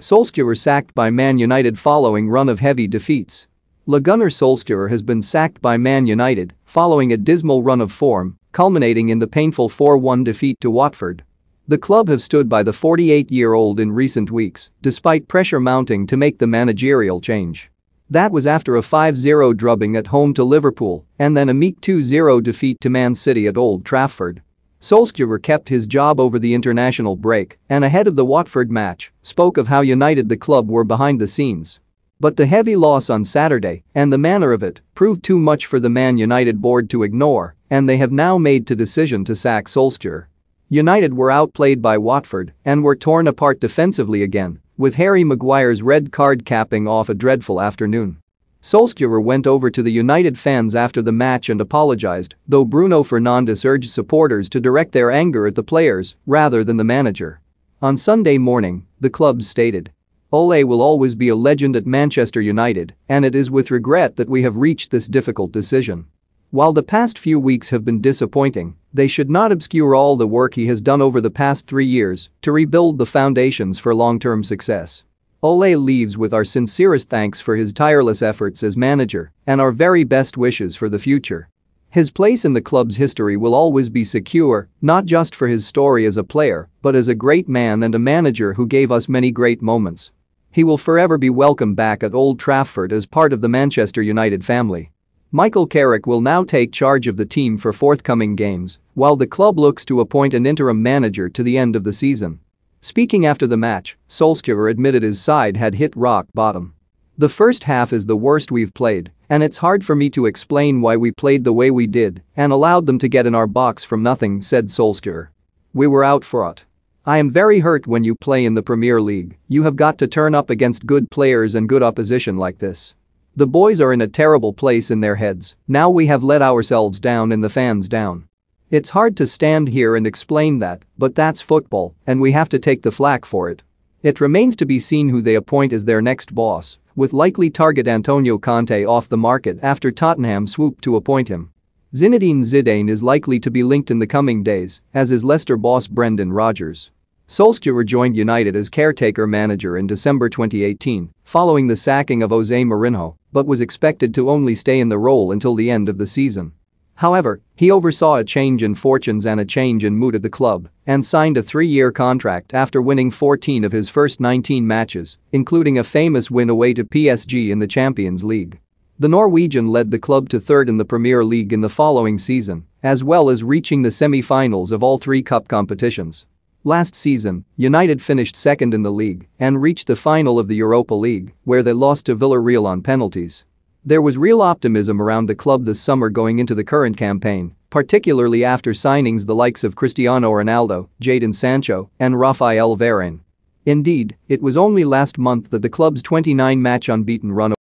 Solskjaer sacked by Man United following run of heavy defeats. Ole Gunnar Solskjaer has been sacked by Man United following a dismal run of form, culminating in the painful 4-1 defeat to Watford. The club have stood by the 48-year-old in recent weeks, despite pressure mounting to make the managerial change. That was after a 5-0 drubbing at home to Liverpool and then a meek 2-0 defeat to Man City at Old Trafford. Solskjaer kept his job over the international break and ahead of the Watford match spoke of how united the club were behind the scenes. But the heavy loss on Saturday and the manner of it proved too much for the Man United board to ignore and they have now made the decision to sack Solskjaer. United were outplayed by Watford and were torn apart defensively again, with Harry Maguire's red card capping off a dreadful afternoon. Solskjaer went over to the United fans after the match and apologized, though Bruno Fernandes urged supporters to direct their anger at the players rather than the manager. On Sunday morning, the club stated. Ole will always be a legend at Manchester United and it is with regret that we have reached this difficult decision. While the past few weeks have been disappointing, they should not obscure all the work he has done over the past three years to rebuild the foundations for long-term success. Ole leaves with our sincerest thanks for his tireless efforts as manager and our very best wishes for the future. His place in the club's history will always be secure, not just for his story as a player, but as a great man and a manager who gave us many great moments. He will forever be welcome back at Old Trafford as part of the Manchester United family. Michael Carrick will now take charge of the team for forthcoming games, while the club looks to appoint an interim manager to the end of the season. Speaking after the match, Solskjaer admitted his side had hit rock bottom. The first half is the worst we've played, and it's hard for me to explain why we played the way we did and allowed them to get in our box from nothing, said Solskjaer. We were out for it. I am very hurt when you play in the Premier League, you have got to turn up against good players and good opposition like this. The boys are in a terrible place in their heads, now we have let ourselves down and the fans down. It's hard to stand here and explain that, but that's football, and we have to take the flak for it. It remains to be seen who they appoint as their next boss, with likely target Antonio Conte off the market after Tottenham swooped to appoint him. Zinedine Zidane is likely to be linked in the coming days, as is Leicester boss Brendan Rodgers. Solskjaer joined United as caretaker manager in December 2018, following the sacking of Jose Mourinho, but was expected to only stay in the role until the end of the season. However, he oversaw a change in fortunes and a change in mood at the club and signed a three-year contract after winning 14 of his first 19 matches, including a famous win away to PSG in the Champions League. The Norwegian led the club to third in the Premier League in the following season, as well as reaching the semi-finals of all three cup competitions. Last season, United finished second in the league and reached the final of the Europa League, where they lost to Villarreal on penalties. There was real optimism around the club this summer going into the current campaign, particularly after signings the likes of Cristiano Ronaldo, Jadon Sancho, and Rafael Varane. Indeed, it was only last month that the club's 29-match unbeaten run